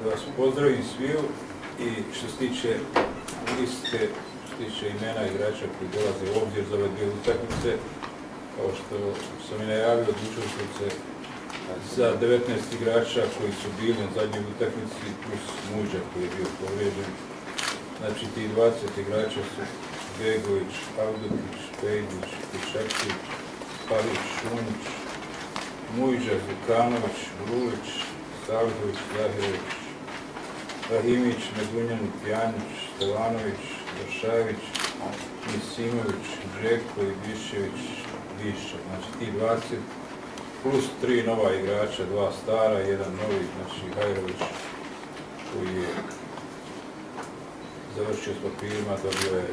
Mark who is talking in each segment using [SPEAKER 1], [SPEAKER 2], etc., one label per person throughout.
[SPEAKER 1] da vas pozdravim sviju i što se tiče liste, što se tiče imena igrača koji dolaze u obzir za ove dvije utakmice, kao što sam i najavio, odlučio sam se za 19 igrača koji su bili na zadnjoj utakmici plus Muđa koji je bio povrijeđen. Znači ti 20 igrača su Begović, Avdotić, Pejdić, Pišakić, Pavić, Šunić, Mujđa, Zukanović, Grulić, Savdović, Zahirović, Rahimić, Medunjan, Pjanić, Stevanović, Vršajević, Misimović, Džeko i Bišević, Biša. Znači ti 20 plus tri nova igrača, dva stara, jedan novi, znači Hajrović koji je završio s papirima, dobio je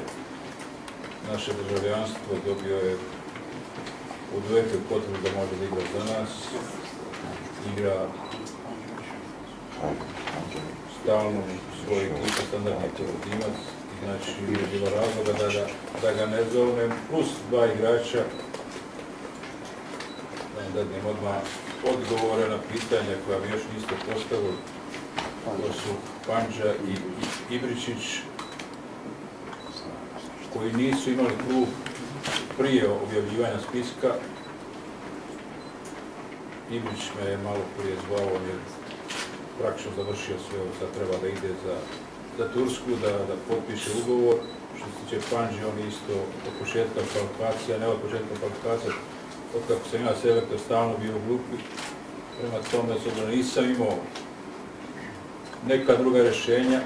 [SPEAKER 1] naše državljanstvo, dobio je u dvete potrebu da može da igra za nas. Igra stalno svoj ekipi standardni timac, znači je bilo razloga da ga, da ga ne zovnem, plus dva igrača, da dadnem odmah odgovore na pitanja koja mi još niste postavili, to su Panđa i Ibričić, koji nisu imali klub prije objavljivanja spiska. Ibrić me je malo prije zvao, jer praktično završio sve, ono sad treba da ide za, za Tursku, da, da potpiše ugovor. Što se tiče Panđi, on isto od početka kvalifikacija, ne od početka kvalifikacija, od kako sam ja selektor stalno bio u grupi, prema tome s obzirom nisam imao neka druga rješenja,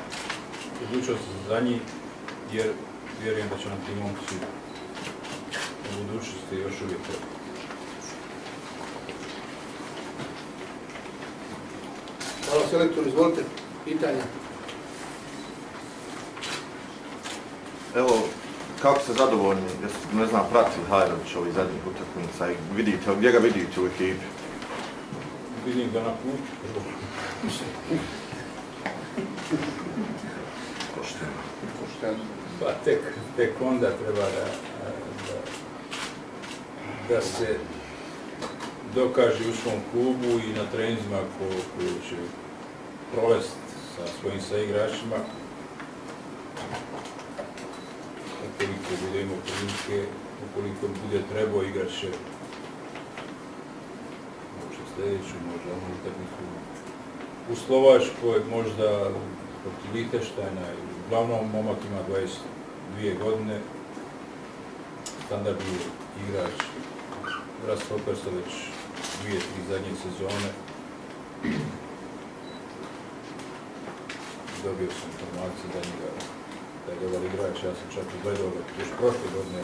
[SPEAKER 1] odlučio sam za njih, jer vjerujem da će nam ti momci u budućnosti još uvijek trebati.
[SPEAKER 2] Hvala, selektor, izvolite, pitanja.
[SPEAKER 3] Evo, kako ste zadovoljni, jesu, ne znam, pratili Hajrović ovih zadnjih utakmica i vidite, gdje ga vidite u ekipi?
[SPEAKER 1] Vidim ga na put.
[SPEAKER 3] Pošteno.
[SPEAKER 2] Pošteno.
[SPEAKER 1] Pa tek, tek onda treba da, da, da se dokaže u svom klubu i na trenizima ko, koji će provesti sa svojim saigračima. Ukoliko bude imao prilike, ukoliko bude trebao, igrat možda sljedeću, možda onu utakmicu u Slovačkoj, možda protiv Liteštajna uglavnom momak ima 22 godine, standardni igrač, Rastopper sa već dvije, tri zadnje sezone. Dobio sam informaciju da njega da je dobar igrač, ja sam čak izgledao gledao ga još prošle godine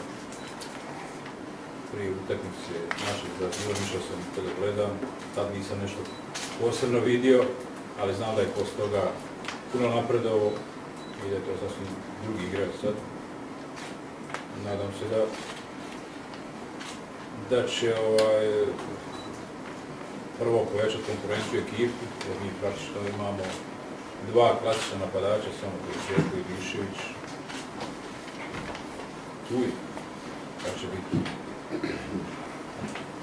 [SPEAKER 1] prije utakmice našeg Brazila, mišao sam kada gledam, tad nisam nešto posebno vidio, ali znam da je posle toga puno napredovao i da je to sasvim drugi igrač sad. Nadam se da da će ovaj, prvo povećati konkurenciju ekipu, jer mi praktično imamo dva klasična napadača, samo Kuličevko i Bišević. Tu je, kad će biti.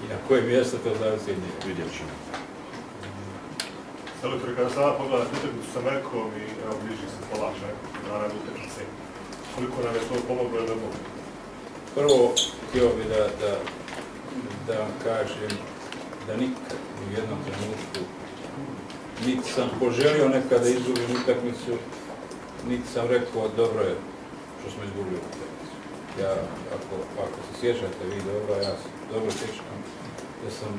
[SPEAKER 1] I na koje mjesto to zavisi od njega.
[SPEAKER 3] Vidjet ćemo.
[SPEAKER 4] Selektor, kada sada pogledate utakmicu sa Mekom i evo bliži se polače na rad utakmice, koliko nam je to pomoglo da mogu?
[SPEAKER 1] Prvo, htio bih da, da, da vam kažem da nikad u jednom trenutku niti sam poželio nekada izgubim utakmicu, niti sam rekao dobro je što smo izgubili utakmicu. Ja, ako, ako se sjećate vi dobro, ja se dobro sjećam da sam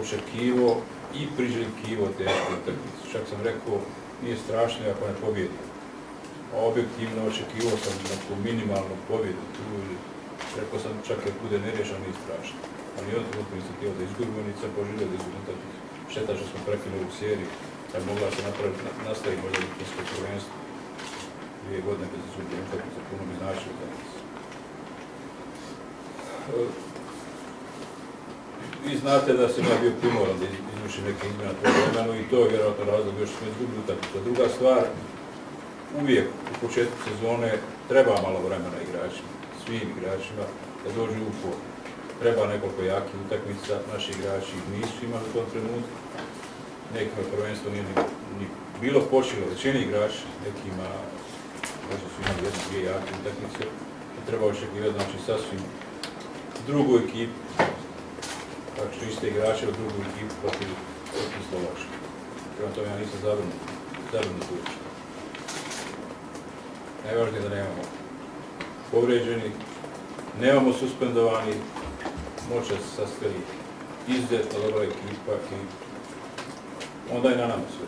[SPEAKER 1] očekivao i priželjkivo te utakmicu. Čak sam rekao, nije strašno ako ne pobjedim. A objektivno očekivao sam neku minimalnu pobjedu tu ili rekao sam čak kad bude nerješan, nije strašno. Ali od toga nisam htio da izgubimo, niti sam poželio da izgubimo utakmicu. Šteta što smo prekinuli u seriji, da mogla se napraviti, nastaviti možda litinsko prvenstvo. Dvije godine bez izgubimo utakmice puno bi značilo za nas e, vi znate da sam ja bio primoran da izvrši neke izmjene na vremenu i to je vjerojatno razlog još smo izgubili utakmicu. Druga stvar, uvijek u početku sezone treba malo vremena igračima, svim igračima, da dođu u formu. Treba nekoliko jakih utakmica, naši igrači nisu imali u tom trenutku, nekima prvenstvo nije ni, ni bilo počelo većini igrač, nekima, možda su imali jednu, dvije jake utakmice, treba očekivati, znači, sasvim drugu ekipu, što iste igrače u drugu ekipu protiv, protiv Slovačke. Prema tome ja nisam zabrinut, zabrinut uopšte. Najvažnije da nemamo povređeni, nemamo suspendovani, moće se sastaviti izuzetno dobra ekipa i onda je na nama sve.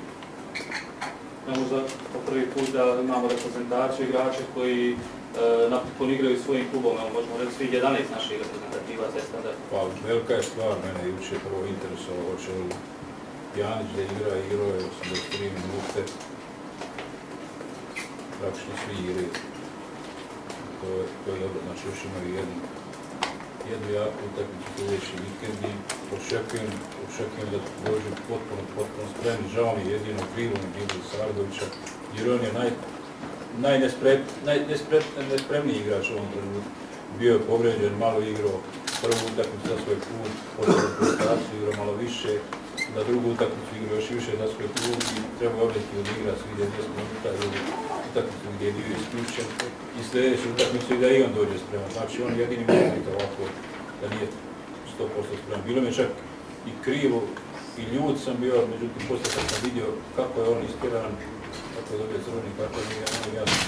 [SPEAKER 5] Imamo za po prvi put da imamo reprezentaciju igrače koji e, napokon igraju svojim klubom, evo možemo reći svih 11 naših reprezentativa za standard.
[SPEAKER 1] Pa velika je stvar, mene juče prvo interesovalo, hoće li Janić da igra, igrao je 83 minute, praktično svi igraju. To je, to je dobro, znači još imaju jednu, jednu jaku utakmicu sljedeći vikend i očekujem, očekujem da dođe potpuno, potpuno spremni. Žao mi je jedino krivo mi bilo Sardovića, jer on je naj, najnespret, najnespremniji igrač u ovom trenutku. Bio je povređen, malo igrao prvu utakmicu za svoj klub, potpuno prestaciju igrao malo više, da drugu utakmicu igrao još više za svoj klub i treba objektivno od igra svi 90 minuta, utakmicu gdje je bio isključen i sljedeću utakmicu i da i on dođe spreman. Znači on jedini može biti ovako da nije 100% spreman. Bilo mi je čak i krivo i ljud sam bio, međutim posle kad sam vidio kako je on ispiran, kako je dobio crveni karton, nije ono jasno.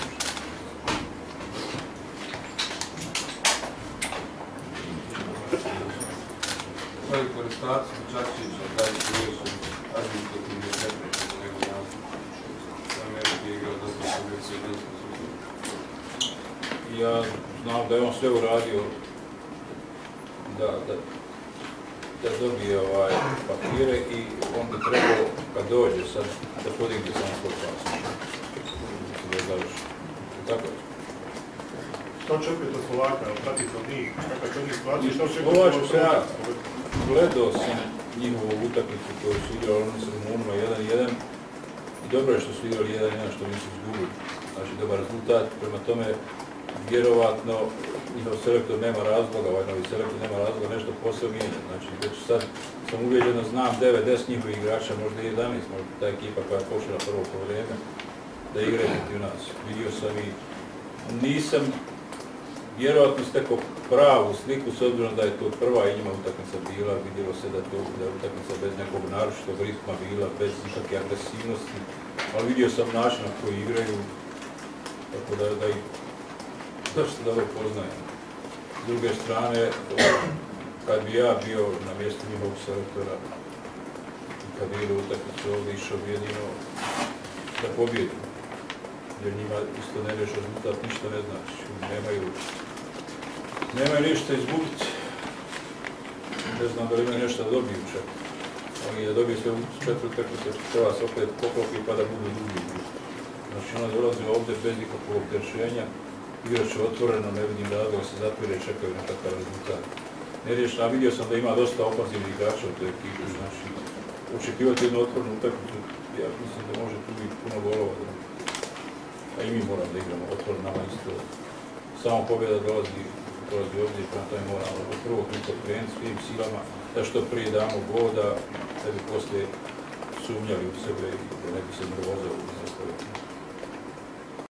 [SPEAKER 6] Veliku restaciju Čačića, daj se još administrativne prepreke za njegov nastup. Sam je je igrao dosta pozicije i dosta suzdje.
[SPEAKER 1] Ja znam da je on sve uradio da, da, da dobije ovaj papire i on bi trebao, kad dođe sad, da podigne samo svoj pas. Da završi. Tako je.
[SPEAKER 4] Što očekujete od Slovaka, pratite od njih, je to njih situacija, što očekujete
[SPEAKER 1] Slovačku
[SPEAKER 4] od
[SPEAKER 1] se
[SPEAKER 4] Slovačku?
[SPEAKER 1] gledao sam njihovu utakmicu koju su igrali, oni su Rumunima 1-1 i dobro je što su igrali 1-1 što nisu izgubili. Znači dobar rezultat, prema tome vjerovatno njihov selektor nema razloga, ovaj novi selektor nema razloga nešto posebno mijenja. Znači već sad sam uvjeđeno znam 9-10 njihovih igrača, možda i 11, možda ta ekipa koja je počela prvo po vrijeme, da igra protiv nas. Vidio sam i nisam vjerovatno stekao pravu sliku s obzirom da je to prva i njima utakmica bila, vidjelo se da, to, da je utakmica bez nekog naročitog ritma bila, bez nikakve agresivnosti, ali vidio sam način na koji igraju, tako da, da ih zašto dobro poznajem. S druge strane, kad bi ja bio na mjestu njihovog selektora, kad bi igrao utakmicu ovdje, išao bi jedino da pobjedim. Jer njima isto ne reši rezultat, ništa ne znači. Nemaju nemaju ništa izgubiti. Ne znam da li imaju nešto da dobiju čak. Oni da dobiju sve četvrtu tekmice, treba se opet poklopi pa da budu drugi. Znači ona dolazi ovdje bez nikakvog opterećenja, igrač je otvoreno, ne vidim da se zapire i čekaju na takav rezultat. Neriješno, a vidio sam da ima dosta opazivnih igrača u toj ekipi, znači očekivati jednu otvornu utakmicu, ja mislim da može tu biti puno golova. A i mi moramo da igramo otvoreno, nama isto. Samo pobjeda dolazi dolazi ovdje i prema tome moramo od ono, prvog minuta krenuti svim silama da što prije damo voda, da bi poslije sumnjali u sebe i da ne bi se nervozao u.